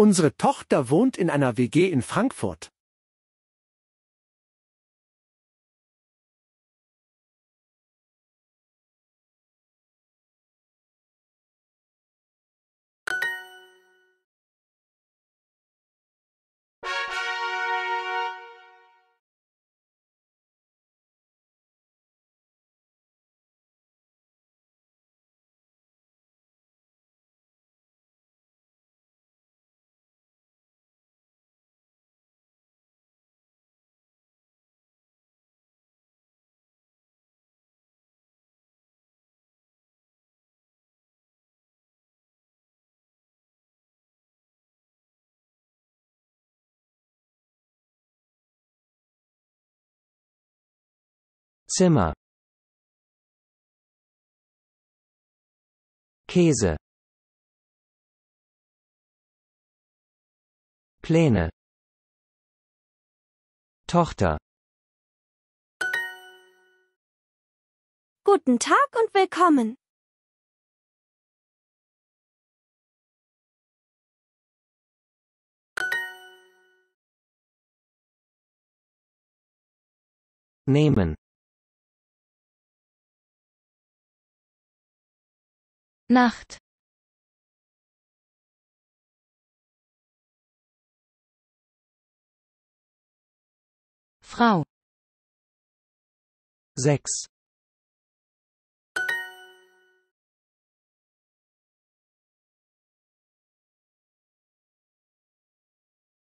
Unsere Tochter wohnt in einer WG in Frankfurt. Zimmer. Käse. Pläne. Tochter. Guten Tag und willkommen. nehmen Nacht. Frau. sechs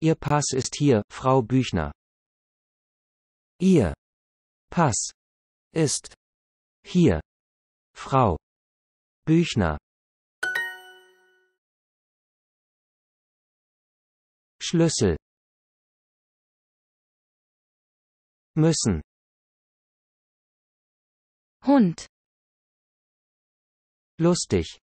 Ihr Pass ist hier, Frau Büchner. Ihr Pass ist hier, Frau Büchner. Schlüssel müssen Hund. lustig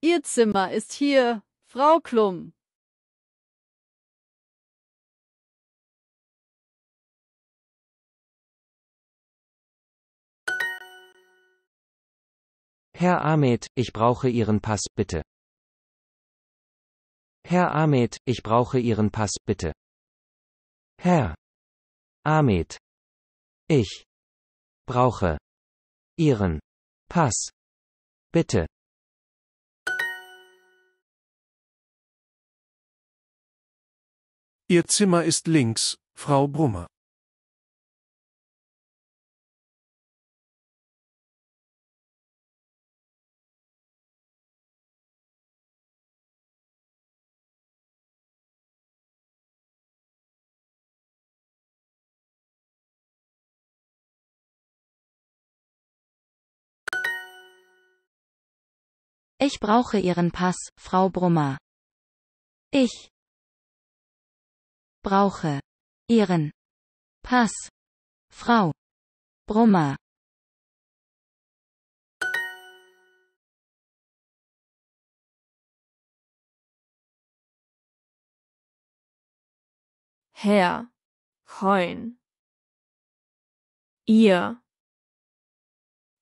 Ihr Zimmer ist hier, Frau Klum. Herr Ahmed, ich brauche Ihren Pass, bitte. Herr Ahmed, ich brauche Ihren Pass, bitte. Herr Ahmed, ich brauche Ihren Pass, bitte. Ihr Zimmer ist links, Frau Brummer. Ich brauche Ihren Pass, Frau Brummer. Ich brauche Ihren Pass, Frau Brummer. Herr, Heun. Ihr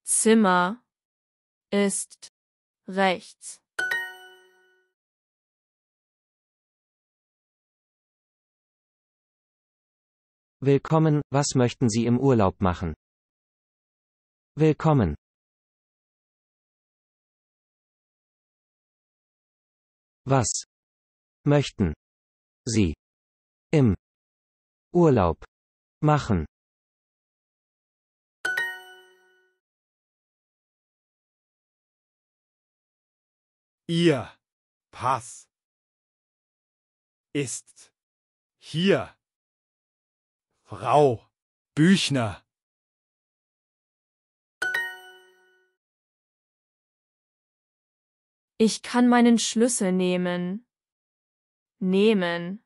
Zimmer ist rechts. Willkommen, was möchten Sie im Urlaub machen? Willkommen. Was möchten Sie im Urlaub machen? Ihr Pass ist hier. Frau Büchner. Ich kann meinen Schlüssel nehmen. Nehmen.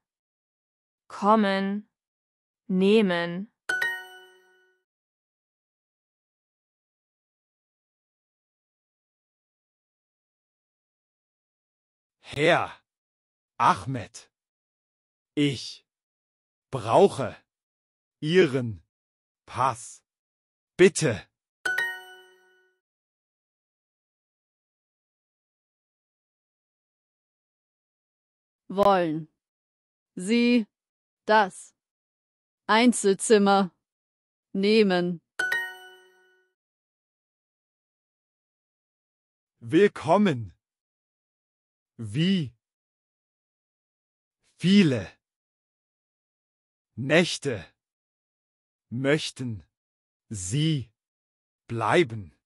Kommen. Nehmen. Herr, Ahmed, ich brauche Ihren Pass. Bitte. Wollen Sie das Einzelzimmer nehmen? Willkommen wie viele Nächte möchten Sie bleiben?